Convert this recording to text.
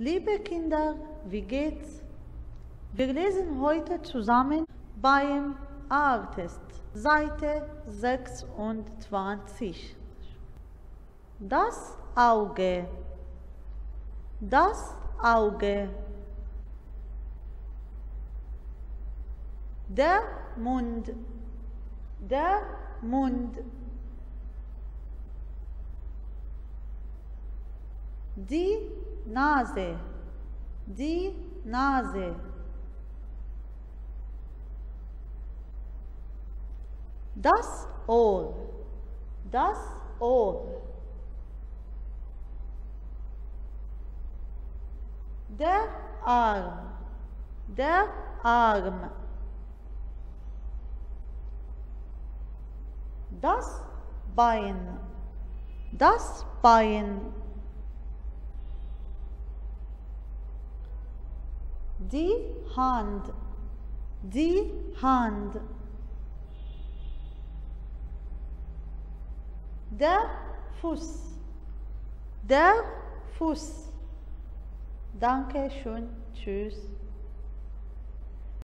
Liebe Kinder, wie geht's? Wir lesen heute zusammen beim A-Test, Seite 26. Das Auge, das Auge, der Mund, der Mund, die Nase, die Nase. Das Ohr, das Ohr. Der Arm, der Arm. Das Bein, das Bein. Die Hand, die Hand. Der Fuß, der Fuß. Danke schön, tschüss.